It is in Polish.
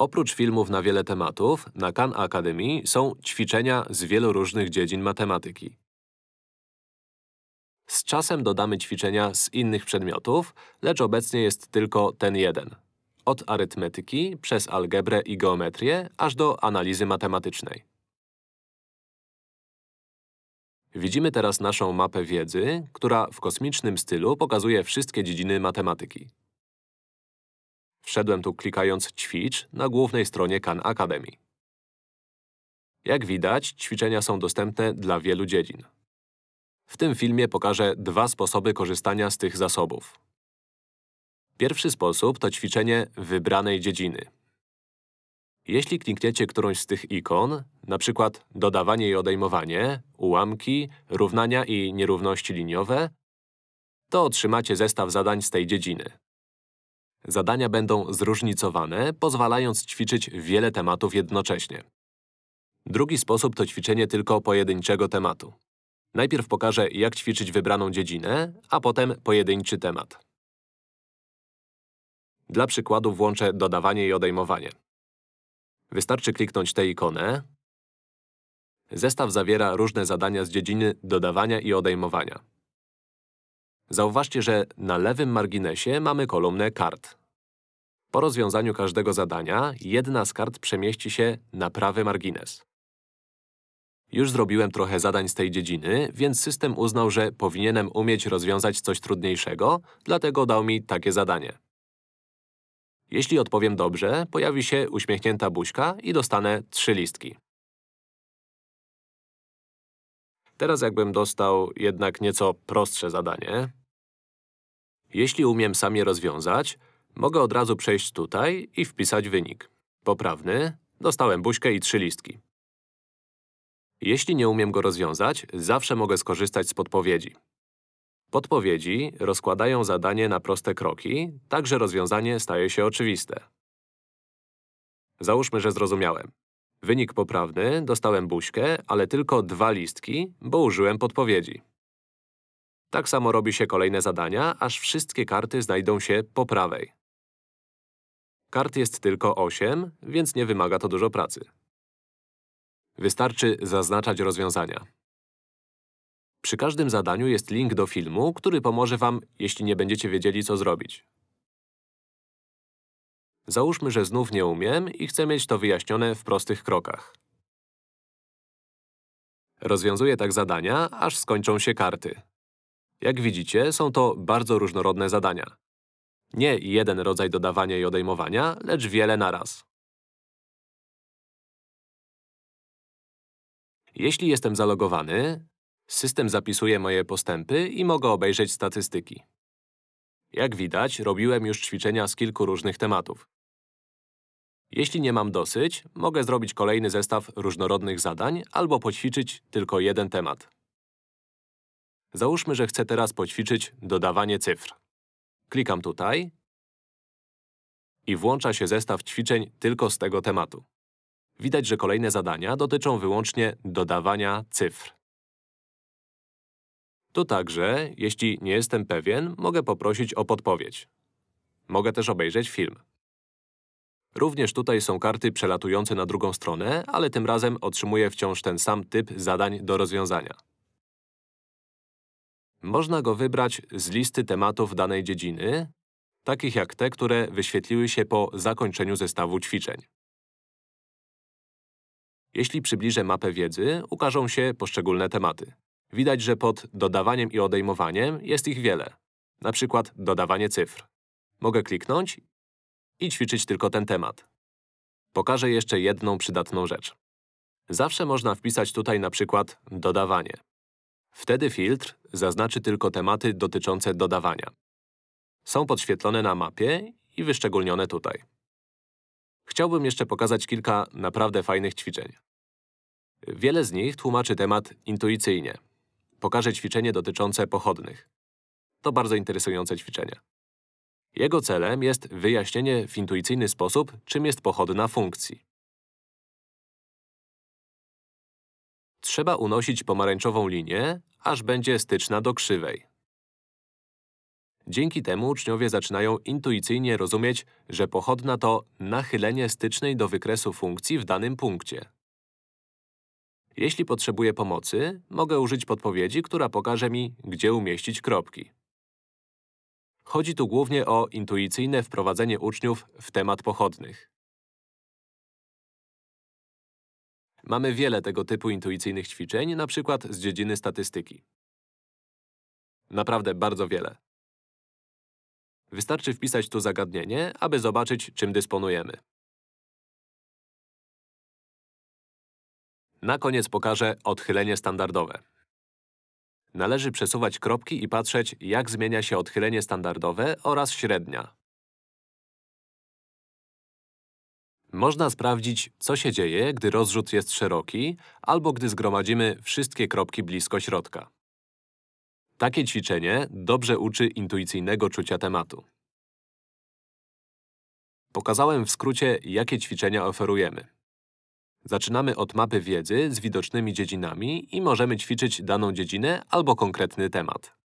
Oprócz filmów na wiele tematów, na Khan Academy są ćwiczenia z wielu różnych dziedzin matematyki. Z czasem dodamy ćwiczenia z innych przedmiotów, lecz obecnie jest tylko ten jeden. Od arytmetyki, przez algebrę i geometrię, aż do analizy matematycznej. Widzimy teraz naszą mapę wiedzy, która w kosmicznym stylu pokazuje wszystkie dziedziny matematyki. Wszedłem tu klikając Ćwicz na głównej stronie Khan Academy. Jak widać, ćwiczenia są dostępne dla wielu dziedzin. W tym filmie pokażę dwa sposoby korzystania z tych zasobów. Pierwszy sposób to ćwiczenie wybranej dziedziny. Jeśli klikniecie którąś z tych ikon, np. dodawanie i odejmowanie, ułamki, równania i nierówności liniowe, to otrzymacie zestaw zadań z tej dziedziny. Zadania będą zróżnicowane, pozwalając ćwiczyć wiele tematów jednocześnie. Drugi sposób to ćwiczenie tylko pojedynczego tematu. Najpierw pokażę, jak ćwiczyć wybraną dziedzinę, a potem pojedynczy temat. Dla przykładu włączę dodawanie i odejmowanie. Wystarczy kliknąć tę ikonę. Zestaw zawiera różne zadania z dziedziny dodawania i odejmowania. Zauważcie, że na lewym marginesie mamy kolumnę kart. Po rozwiązaniu każdego zadania, jedna z kart przemieści się na prawy margines. Już zrobiłem trochę zadań z tej dziedziny, więc system uznał, że powinienem umieć rozwiązać coś trudniejszego, dlatego dał mi takie zadanie. Jeśli odpowiem dobrze, pojawi się uśmiechnięta buźka i dostanę trzy listki. Teraz jakbym dostał jednak nieco prostsze zadanie. Jeśli umiem sam je rozwiązać, mogę od razu przejść tutaj i wpisać wynik. Poprawny, dostałem buźkę i trzy listki. Jeśli nie umiem go rozwiązać, zawsze mogę skorzystać z podpowiedzi. Podpowiedzi rozkładają zadanie na proste kroki, tak że rozwiązanie staje się oczywiste. Załóżmy, że zrozumiałem. Wynik poprawny, dostałem buźkę, ale tylko dwa listki, bo użyłem podpowiedzi. Tak samo robi się kolejne zadania, aż wszystkie karty znajdą się po prawej. Kart jest tylko 8, więc nie wymaga to dużo pracy. Wystarczy zaznaczać rozwiązania. Przy każdym zadaniu jest link do filmu, który pomoże Wam, jeśli nie będziecie wiedzieli, co zrobić. Załóżmy, że znów nie umiem i chcę mieć to wyjaśnione w prostych krokach. Rozwiązuję tak zadania, aż skończą się karty. Jak widzicie, są to bardzo różnorodne zadania. Nie jeden rodzaj dodawania i odejmowania, lecz wiele naraz. Jeśli jestem zalogowany, system zapisuje moje postępy i mogę obejrzeć statystyki. Jak widać, robiłem już ćwiczenia z kilku różnych tematów. Jeśli nie mam dosyć, mogę zrobić kolejny zestaw różnorodnych zadań albo poćwiczyć tylko jeden temat. Załóżmy, że chcę teraz poćwiczyć dodawanie cyfr. Klikam tutaj i włącza się zestaw ćwiczeń tylko z tego tematu. Widać, że kolejne zadania dotyczą wyłącznie dodawania cyfr. Tu także, jeśli nie jestem pewien, mogę poprosić o podpowiedź. Mogę też obejrzeć film. Również tutaj są karty przelatujące na drugą stronę, ale tym razem otrzymuję wciąż ten sam typ zadań do rozwiązania. Można go wybrać z listy tematów danej dziedziny, takich jak te, które wyświetliły się po zakończeniu zestawu ćwiczeń. Jeśli przybliżę mapę wiedzy, ukażą się poszczególne tematy. Widać, że pod dodawaniem i odejmowaniem jest ich wiele. Na przykład dodawanie cyfr. Mogę kliknąć i ćwiczyć tylko ten temat. Pokażę jeszcze jedną przydatną rzecz. Zawsze można wpisać tutaj na przykład dodawanie. Wtedy filtr zaznaczy tylko tematy dotyczące dodawania. Są podświetlone na mapie i wyszczególnione tutaj. Chciałbym jeszcze pokazać kilka naprawdę fajnych ćwiczeń. Wiele z nich tłumaczy temat intuicyjnie. Pokażę ćwiczenie dotyczące pochodnych. To bardzo interesujące ćwiczenie. Jego celem jest wyjaśnienie w intuicyjny sposób, czym jest pochodna funkcji. Trzeba unosić pomarańczową linię, aż będzie styczna do krzywej. Dzięki temu uczniowie zaczynają intuicyjnie rozumieć, że pochodna to nachylenie stycznej do wykresu funkcji w danym punkcie. Jeśli potrzebuję pomocy, mogę użyć podpowiedzi, która pokaże mi, gdzie umieścić kropki. Chodzi tu głównie o intuicyjne wprowadzenie uczniów w temat pochodnych. Mamy wiele tego typu intuicyjnych ćwiczeń, na przykład z dziedziny statystyki. Naprawdę bardzo wiele. Wystarczy wpisać tu zagadnienie, aby zobaczyć, czym dysponujemy. Na koniec pokażę odchylenie standardowe. Należy przesuwać kropki i patrzeć, jak zmienia się odchylenie standardowe oraz średnia. Można sprawdzić, co się dzieje, gdy rozrzut jest szeroki, albo gdy zgromadzimy wszystkie kropki blisko środka. Takie ćwiczenie dobrze uczy intuicyjnego czucia tematu. Pokazałem w skrócie, jakie ćwiczenia oferujemy. Zaczynamy od mapy wiedzy z widocznymi dziedzinami i możemy ćwiczyć daną dziedzinę albo konkretny temat.